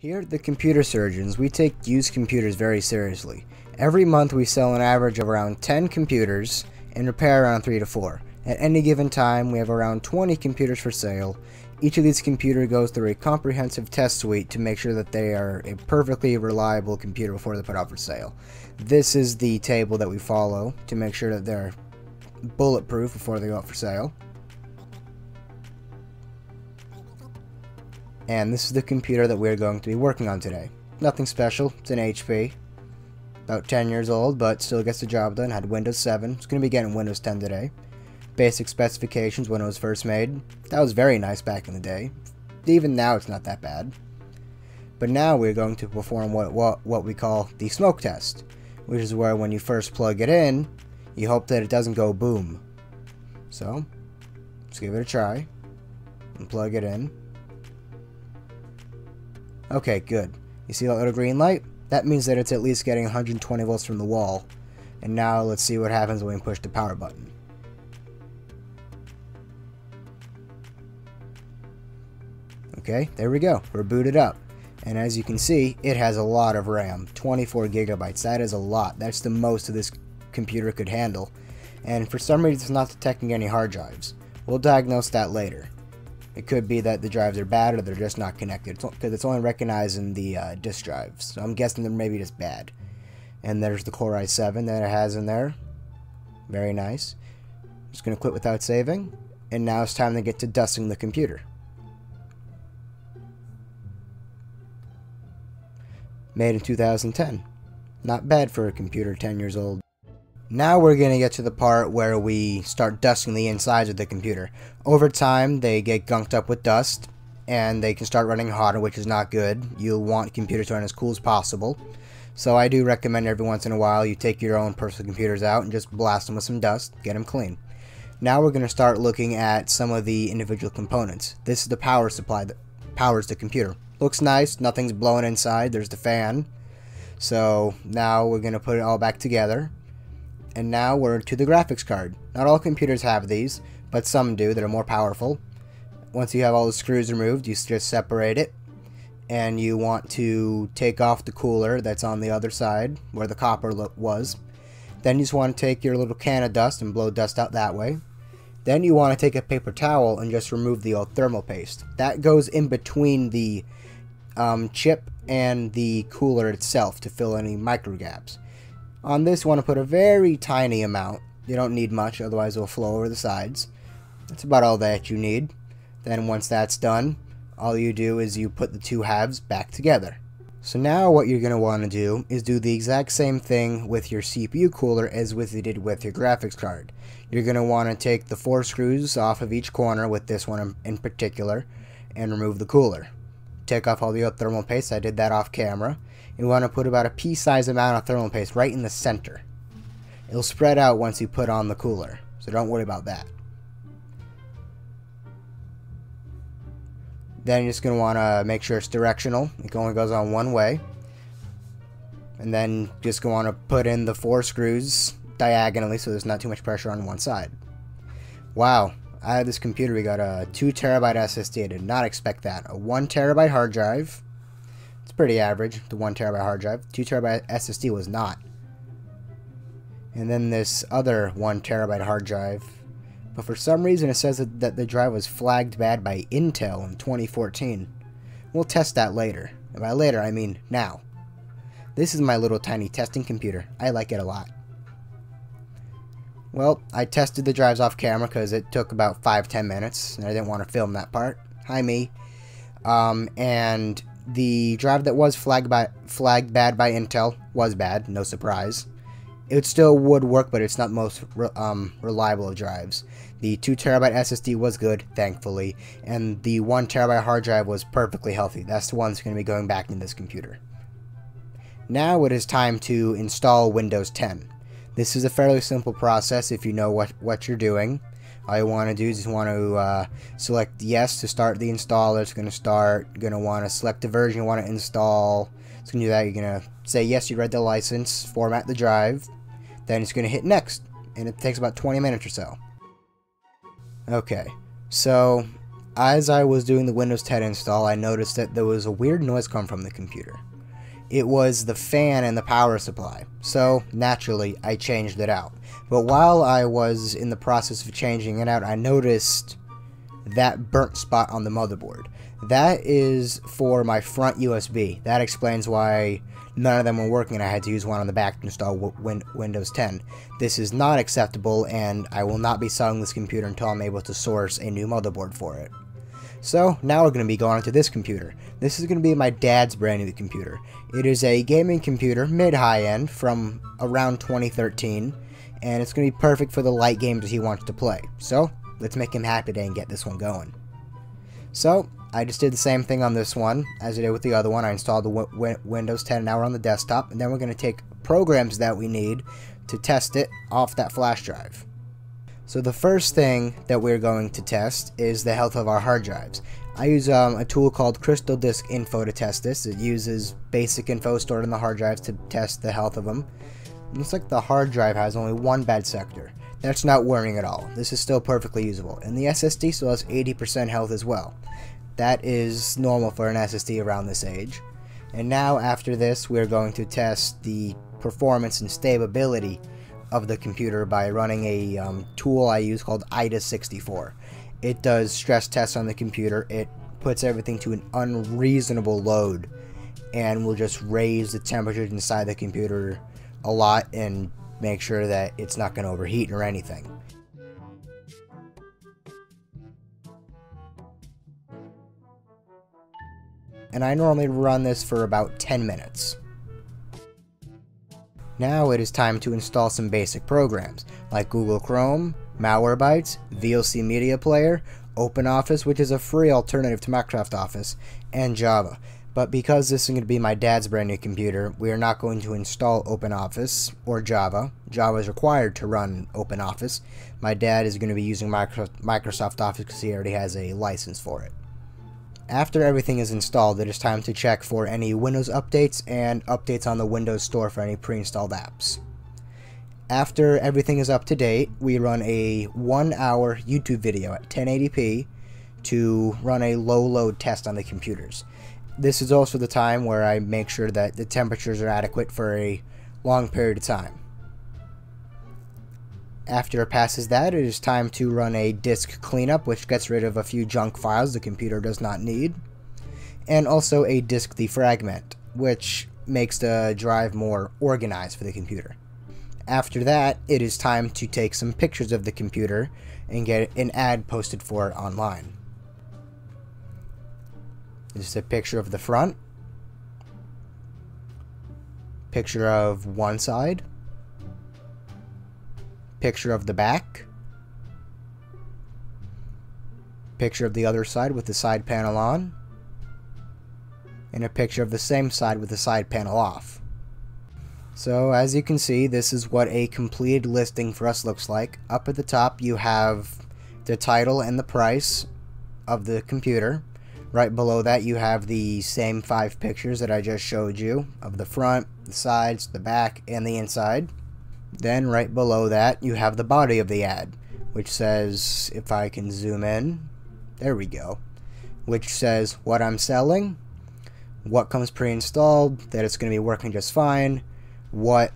Here at the Computer Surgeons, we take used computers very seriously. Every month we sell an average of around 10 computers and repair around 3 to 4. At any given time, we have around 20 computers for sale. Each of these computers goes through a comprehensive test suite to make sure that they are a perfectly reliable computer before they're put out for sale. This is the table that we follow to make sure that they're bulletproof before they go out for sale. And this is the computer that we're going to be working on today. Nothing special, it's an HP. About 10 years old, but still gets the job done. Had Windows 7. It's going to be getting Windows 10 today. Basic specifications when it was first made. That was very nice back in the day. Even now it's not that bad. But now we're going to perform what, what, what we call the smoke test. Which is where when you first plug it in, you hope that it doesn't go boom. So, let's give it a try. And plug it in. Okay, good. You see that little green light? That means that it's at least getting 120 volts from the wall. And now let's see what happens when we push the power button. Okay, there we go. We're booted up. And as you can see, it has a lot of RAM. 24 gigabytes. That is a lot. That's the most this computer could handle. And for some reason, it's not detecting any hard drives. We'll diagnose that later. It could be that the drives are bad or they're just not connected because it's only recognizing the uh, disk drives. So I'm guessing they're maybe just bad. And there's the Core i7 that it has in there. Very nice. Just going to quit without saving. And now it's time to get to dusting the computer. Made in 2010. Not bad for a computer 10 years old. Now we're going to get to the part where we start dusting the insides of the computer. Over time, they get gunked up with dust, and they can start running hotter, which is not good. You'll want computers to run as cool as possible. So I do recommend every once in a while you take your own personal computers out and just blast them with some dust, get them clean. Now we're going to start looking at some of the individual components. This is the power supply that powers the computer. Looks nice, nothing's blowing inside, there's the fan. So now we're going to put it all back together. And now we're to the graphics card. Not all computers have these, but some do that are more powerful. Once you have all the screws removed, you just separate it. And you want to take off the cooler that's on the other side, where the copper was. Then you just want to take your little can of dust and blow dust out that way. Then you want to take a paper towel and just remove the old thermal paste. That goes in between the um, chip and the cooler itself to fill any micro gaps. On this, you want to put a very tiny amount. You don't need much, otherwise it will flow over the sides. That's about all that you need. Then once that's done, all you do is you put the two halves back together. So now what you're going to want to do is do the exact same thing with your CPU cooler as with you did with your graphics card. You're going to want to take the four screws off of each corner with this one in particular and remove the cooler. Take off all the thermal paste, I did that off camera you want to put about a pea-sized amount of thermal paste right in the center. It'll spread out once you put on the cooler, so don't worry about that. Then you're just going to want to make sure it's directional. It only goes on one way. And then just going to put in the four screws diagonally so there's not too much pressure on one side. Wow, I have this computer. We got a 2 terabyte SSD. I did not expect that. A 1 terabyte hard drive pretty average, the 1 terabyte hard drive. 2 terabyte SSD was not. And then this other 1 terabyte hard drive. But for some reason it says that, that the drive was flagged bad by Intel in 2014. We'll test that later. And by later, I mean now. This is my little tiny testing computer. I like it a lot. Well, I tested the drives off camera because it took about 5-10 minutes, and I didn't want to film that part. Hi, me. Um, and the drive that was flagged by flagged bad by Intel was bad, no surprise. It still would work, but it's not most re um, reliable of drives. The 2 terabyte SSD was good, thankfully, and the 1 terabyte hard drive was perfectly healthy. That's the one that's going to be going back in this computer. Now it is time to install Windows 10. This is a fairly simple process if you know what, what you're doing all you want to do is just want to uh, select yes to start the installer. It's going to start. You're Going to want to select the version you want to install. It's going to do that. You're going to say yes, you read the license, format the drive. Then it's going to hit next. And it takes about 20 minutes or so. Okay, so as I was doing the Windows 10 install, I noticed that there was a weird noise come from the computer. It was the fan and the power supply, so naturally I changed it out. But while I was in the process of changing it out, I noticed that burnt spot on the motherboard. That is for my front USB. That explains why none of them were working and I had to use one on the back to install win Windows 10. This is not acceptable and I will not be selling this computer until I'm able to source a new motherboard for it. So now we're going to be going to this computer. This is going to be my dad's brand new computer. It is a gaming computer, mid-high end, from around 2013, and it's going to be perfect for the light games he wants to play. So let's make him happy today and get this one going. So I just did the same thing on this one as I did with the other one. I installed the Windows 10 now we're on the desktop, and then we're going to take programs that we need to test it off that flash drive. So the first thing that we're going to test is the health of our hard drives. I use um, a tool called Crystal Disk Info to test this. It uses basic info stored in the hard drives to test the health of them. It looks like the hard drive has only one bad sector. That's not worrying at all. This is still perfectly usable. And the SSD still has 80% health as well. That is normal for an SSD around this age. And now after this we're going to test the performance and stability of the computer by running a um, tool I use called AIDA64. It does stress tests on the computer. It puts everything to an unreasonable load and will just raise the temperature inside the computer a lot and make sure that it's not going to overheat or anything. and I normally run this for about 10 minutes. Now it is time to install some basic programs, like Google Chrome, Malwarebytes, VLC Media Player, OpenOffice, which is a free alternative to Microsoft Office, and Java. But because this is going to be my dad's brand new computer, we are not going to install OpenOffice or Java. Java is required to run OpenOffice. My dad is going to be using Microsoft Office because he already has a license for it. After everything is installed, it is time to check for any Windows updates and updates on the Windows Store for any pre-installed apps. After everything is up to date, we run a one hour YouTube video at 1080p to run a low load test on the computers. This is also the time where I make sure that the temperatures are adequate for a long period of time. After it passes that, it is time to run a disk cleanup, which gets rid of a few junk files the computer does not need, and also a disk defragment, which makes the drive more organized for the computer. After that, it is time to take some pictures of the computer and get an ad posted for it online. This is a picture of the front, picture of one side, Picture of the back. Picture of the other side with the side panel on. And a picture of the same side with the side panel off. So as you can see, this is what a completed listing for us looks like. Up at the top you have the title and the price of the computer. Right below that you have the same five pictures that I just showed you of the front, the sides, the back, and the inside. Then right below that, you have the body of the ad, which says, if I can zoom in, there we go, which says what I'm selling, what comes pre-installed, that it's going to be working just fine, what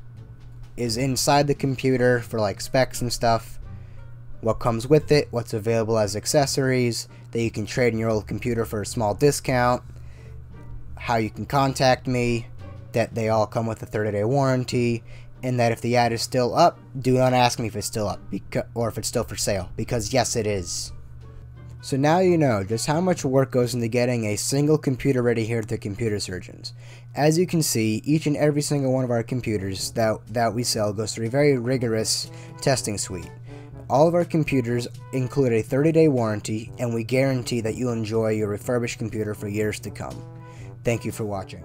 is inside the computer for like specs and stuff, what comes with it, what's available as accessories, that you can trade in your old computer for a small discount, how you can contact me, that they all come with a 30 day warranty, and that if the ad is still up, do not ask me if it's still up or if it's still for sale, because yes, it is. So now you know just how much work goes into getting a single computer ready here at the Computer Surgeons. As you can see, each and every single one of our computers that, that we sell goes through a very rigorous testing suite. All of our computers include a 30-day warranty, and we guarantee that you'll enjoy your refurbished computer for years to come. Thank you for watching.